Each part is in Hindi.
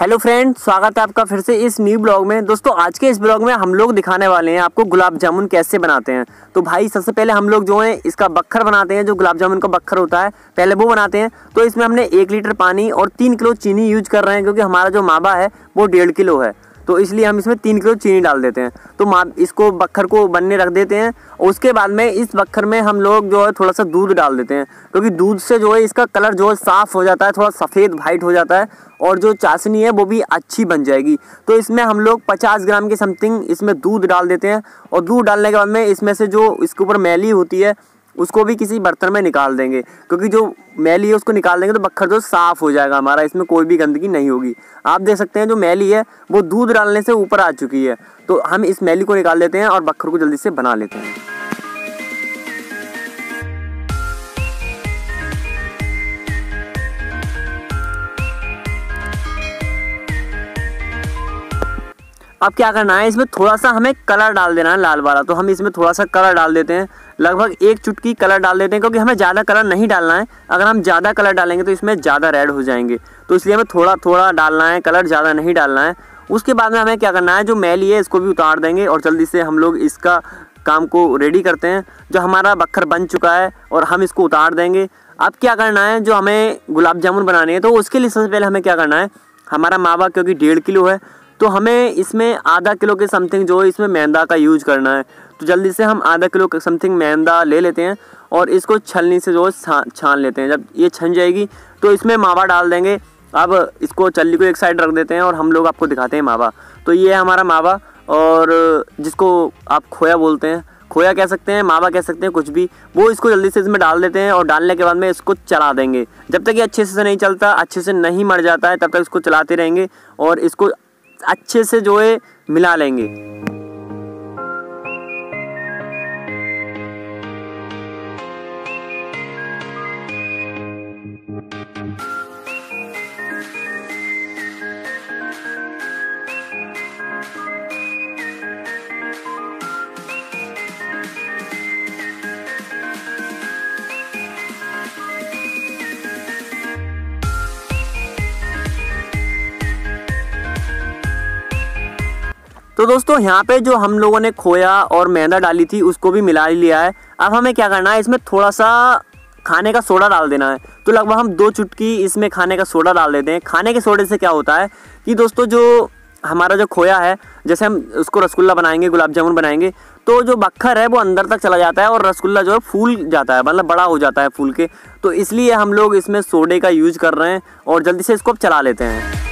हेलो फ्रेंड स्वागत है आपका फिर से इस न्यू ब्लॉग में। दोस्तों, आज के इस ब्लॉग में हम लोग दिखाने वाले हैं आपको गुलाब जामुन कैसे बनाते हैं। तो भाई, सबसे पहले हम लोग जो है, इसका बखर बनाते हैं, जो गुलाब जामुन का बखर होता है, पहले वो बनाते हैं। तो इसमें हमने एक लीटर पानी और तीन किलो चीनी यूज़ कर रहे हैं, क्योंकि हमारा जो मावा है, वो डेढ़ किलो है। तो इसलिए हम इसमें तीन किलो चीनी डाल देते हैं। तो मा इसको बखर को बनने रख देते हैं उसके बाद में इस बखर में हम लोग जो है थोड़ा सा दूध डाल देते हैं। क्योंकि दूध से जो है इसका कलर जो है साफ़ हो जाता है, थोड़ा सफ़ेद वाइट हो जाता है, और जो चाशनी है वो भी अच्छी बन जाएगी। तो इसमें हम लोग 50 ग्राम के समथिंग इसमें दूध डाल देते हैं, और दूध डालने के बाद में इसमें से जो इसके ऊपर मैली होती है उसको भी किसी बर्तन में निकाल देंगे, क्योंकि जो मैली है उसको निकाल देंगे तो बखर जो साफ़ हो जाएगा हमारा, इसमें कोई भी गंदगी नहीं होगी। आप देख सकते हैं जो मैली है, वो दूध डालने से ऊपर आ चुकी है। तो हम इस मैली को निकाल लेते हैं और बखर को जल्दी से बना लेते हैं। अब क्या करना है, इसमें थोड़ा सा हमें कलर डाल देना है लाल वाला। तो हम इसमें थोड़ा सा कलर डाल देते हैं। लगभग एक चुटकी कलर डाल देते हैं, क्योंकि हमें ज़्यादा कलर नहीं डालना है। अगर हम ज़्यादा कलर डालेंगे तो इसमें ज़्यादा रेड हो जाएँगे। तो इसलिए हमें थोड़ा थोड़ा डालना है कलर ज़्यादा नहीं डालना है। उसके बाद में हमें क्या करना है, जो मैली है इसको भी उतार देंगे और जल्दी से हम लोग इसका काम को रेडी करते हैं। जो हमारा बखर बन चुका है और हम इसको उतार देंगे। अब क्या करना है, जो हमें गुलाब जामुन बनाने हैं तो उसके लिए सबसे पहले हमें क्या करना है, हमारा मावा क्योंकि डेढ़ किलो है तो हमें इसमें आधा किलो के समथिंग जो है इसमें मैदा का यूज़ करना है। तो जल्दी से हम आधा किलो समथिंग मैदा ले लेते हैं और इसको छलनी से जो है छान लेते हैं। जब ये छन जाएगी तो इसमें मावा डाल देंगे। अब इसको चल्ली को एक साइड रख देते हैं और हम लोग आपको दिखाते हैं मावा। तो ये है हमारा मावा और जिसको आप खोया बोलते हैं। खोया कह सकते हैं, मावा कह सकते हैं, कुछ भी। वो इसको जल्दी से इसमें डाल देते हैं और डालने के बाद में इसको चला देंगे। जब तक ये अच्छे से नहीं चलता, अच्छे से नहीं मर जाता है, तब तक इसको चलाते रहेंगे और इसको अच्छे से जो है मिला लेंगे। तो दोस्तों, यहाँ पे जो हम लोगों ने खोया और मैदा डाली थी, उसको भी मिला लिया है। अब हमें क्या करना है, इसमें थोड़ा सा खाने का सोडा डाल देना है। तो लगभग हम दो चुटकी इसमें खाने का सोडा डाल देते हैं। खाने के सोडे से क्या होता है कि दोस्तों, जो हमारा जो खोया है, जैसे हम उसको रसगुल्ला बनाएँगे, गुलाब जामुन बनाएँगे तो जो बखर है, वो अंदर तक चला जाता है और रसगुल्ला जो है, फूल जाता है मतलब बड़ा हो जाता है फूल के। तो इसलिए हम लोग इसमें सोडे का यूज़ कर रहे हैं और जल्दी से इसको चला लेते हैं।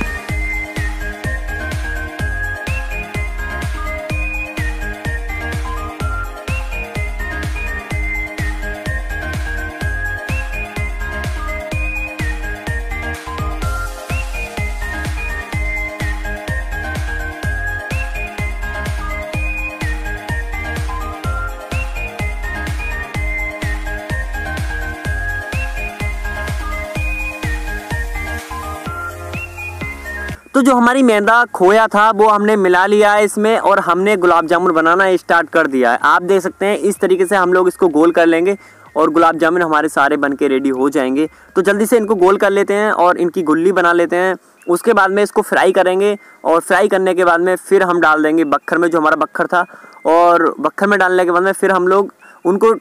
तो जो हमारी मैदा खोया था, वो हमने मिला लिया है इसमें और हमने गुलाब जामुन बनाना स्टार्ट कर दिया है। आप देख सकते हैं, इस तरीके से हम लोग इसको गोल कर लेंगे और गुलाब जामुन हमारे सारे बन के रेडी हो जाएँगे। तो जल्दी से इनको गोल कर लेते हैं और इनकी गुल्ली बना लेते हैं। उसके बाद में इसको फ्राई करेंगे और फ्राई करने के बाद में फिर हम डाल देंगे बखर में जो हमारा बखर था और बखर में डालने के बाद में फिर हम लोग उनको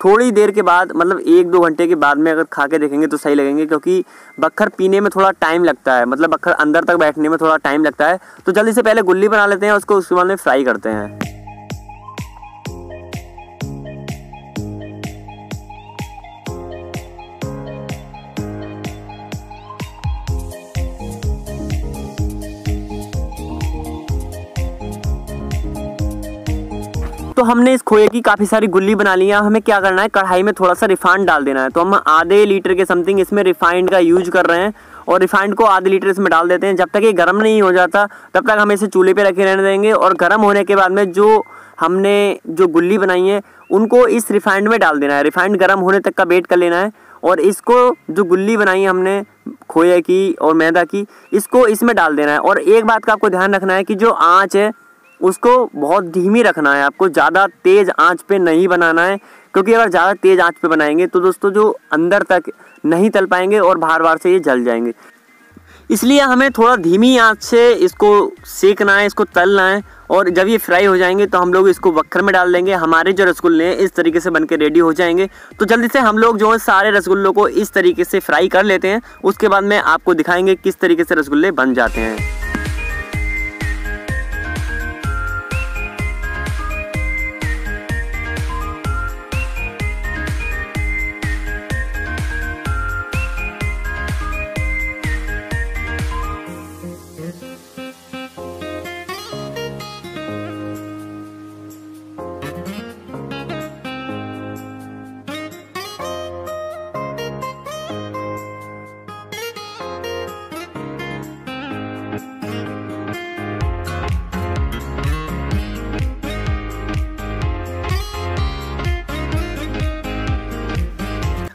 थोड़ी देर के बाद मतलब एक दो घंटे के बाद में अगर खा के देखेंगे तो सही लगेंगे, क्योंकि बखर पीने में थोड़ा टाइम लगता है मतलब बखर अंदर तक बैठने में थोड़ा टाइम लगता है। तो जल्दी से पहले गुल्ली बना लेते हैं उसको उसके बाद में फ्राई करते हैं। तो हमने इस खोए की काफ़ी सारी गुल्ली बना ली है। हमें क्या करना है? कढ़ाई में थोड़ा सा रिफाइंड डाल देना है। तो हम आधे लीटर के समथिंग इसमें रिफाइंड का यूज़ कर रहे हैं और रिफाइंड को आधे लीटर इसमें डाल देते हैं। जब तक ये गर्म नहीं हो जाता, तब तक हम इसे चूल्हे पे रखे रहने देंगे और गर्म होने के बाद में जो हमने जो गुल्ली बनाई है, उनको इस रिफाइंड में डाल देना है। रिफाइंड गर्म होने तक का वेट कर लेना है और इसको जो गुल्ली बनाई है हमने, खोए की और मैदा की, इसको इसमें डाल देना है। और एक बात का आपको ध्यान रखना है कि जो आँच है उसको बहुत धीमी रखना है। आपको ज़्यादा तेज़ आँच पे नहीं बनाना है, क्योंकि अगर ज़्यादा तेज़ आँच पे बनाएँगे तो दोस्तों जो अंदर तक नहीं तल पाएँगे और बार बार से ये जल जाएँगे। इसलिए हमें थोड़ा धीमी आँच से इसको सेकना है, इसको तलना है और जब ये फ्राई हो जाएँगे तो हम लोग इसको वक्खर में डाल देंगे। हमारे जो रसगुल्ले हैं, इस तरीके से बन के रेडी हो जाएँगे। तो जल्दी से हम लोग जो है, सारे रसगुल्लों को इस तरीके से फ्राई कर लेते हैं। उसके बाद में आपको दिखाएँगे किस तरीके से रसगुल्ले बन जाते हैं।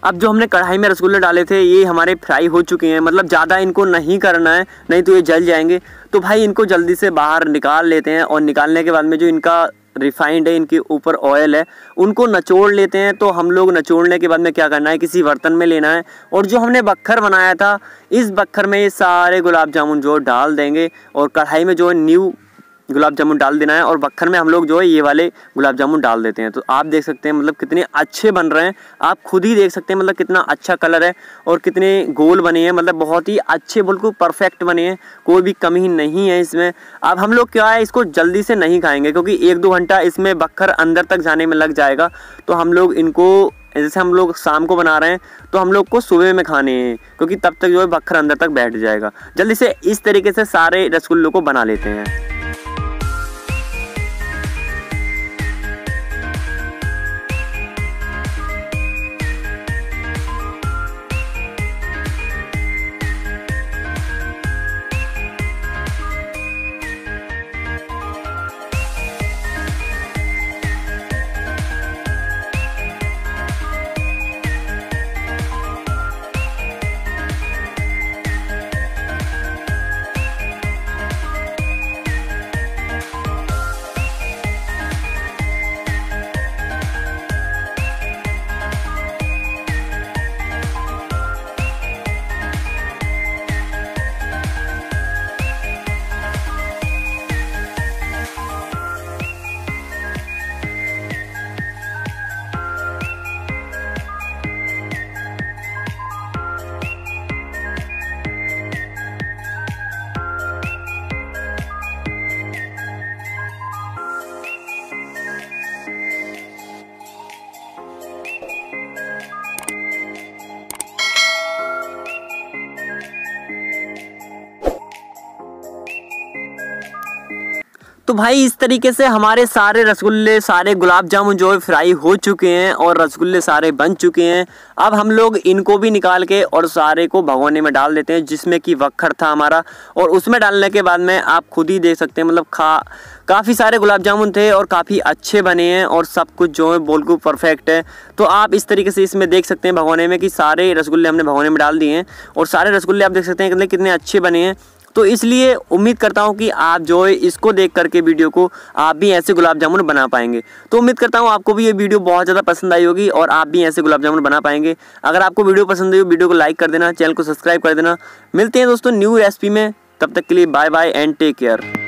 अब जो हमने कढ़ाई में रसगुल्ले डाले थे, ये हमारे फ्राई हो चुके हैं। मतलब ज़्यादा इनको नहीं करना है, नहीं तो ये जल जाएँगे। तो भाई इनको जल्दी से बाहर निकाल लेते हैं और निकालने के बाद में जो इनका रिफाइंड है, इनके ऊपर ऑयल है, उनको नचोड़ लेते हैं। तो हम लोग नचोड़ने के बाद में क्या करना है, किसी बर्तन में लेना है। और जो हमने बखर बनाया था, इस बखर में ये सारे गुलाब जामुन जो डाल देंगे और कढ़ाई में जो न्यू गुलाब जामुन डाल देना है और बक्खर में हम लोग जो है ये वाले गुलाब जामुन डाल देते हैं। तो आप देख सकते हैं मतलब कितने अच्छे बन रहे हैं। आप खुद ही देख सकते हैं मतलब कितना अच्छा कलर है और कितने गोल बने हैं। मतलब बहुत ही अच्छे बिल्कुल परफेक्ट बने हैं। कोई भी कमी नहीं है इसमें। अब हम लोग क्या है, इसको जल्दी से नहीं खाएँगे क्योंकि एक दो घंटा इसमें बखर अंदर तक जाने में लग जाएगा। तो हम लोग इनको, जैसे हम लोग शाम को बना रहे हैं तो हम लोग को सुबह में खाने हैं क्योंकि तब तक जो है बखर अंदर तक बैठ जाएगा। जल्दी से इस तरीके से सारे रसगुल्लों को बना लेते हैं। तो भाई इस तरीके से हमारे सारे रसगुल्ले, सारे गुलाब जामुन जो है फ्राई हो चुके हैं और रसगुल्ले सारे बन चुके हैं। अब हम लोग इनको भी निकाल के और सारे को भगोने में डाल देते हैं, जिसमें कि वक्खर था हमारा। और उसमें डालने के बाद में आप खुद ही देख सकते हैं मतलब खा, काफ़ी सारे गुलाब जामुन थे और काफ़ी अच्छे बने हैं और सब कुछ जो है बिल्कुल परफेक्ट है। तो आप इस तरीके से इसमें देख सकते हैं भगोने में कि सारे रसगुल्ले हमने भगोने में डाल दिए हैं। और सारे रसगुल्ले आप देख सकते हैं कितने अच्छे बने हैं। तो इसलिए उम्मीद करता हूँ कि आप जो है इसको देख करके वीडियो को आप भी ऐसे गुलाब जामुन बना पाएँगे। तो उम्मीद करता हूँ आपको भी ये वीडियो बहुत ज़्यादा पसंद आई होगी और आप भी ऐसे गुलाब जामुन बना पाएँगे। अगर आपको वीडियो पसंद आई हो, वीडियो को लाइक कर देना, चैनल को सब्सक्राइब कर देना। मिलते हैं दोस्तों न्यू रेसिपी में, तब तक के लिए bye bye and take care.